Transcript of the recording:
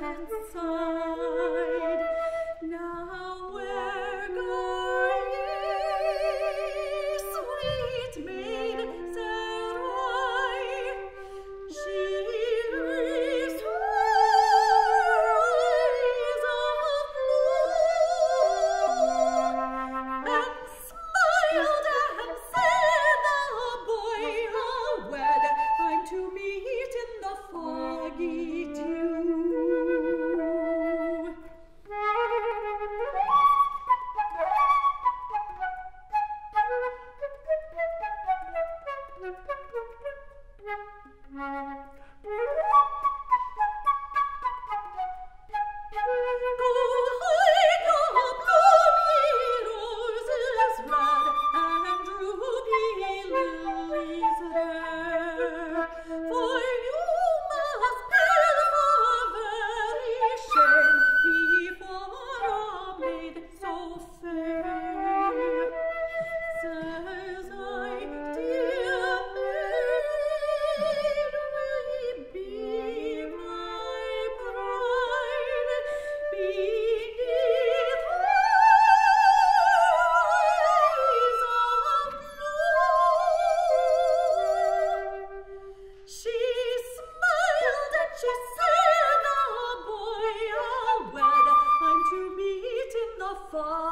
dance so. fall.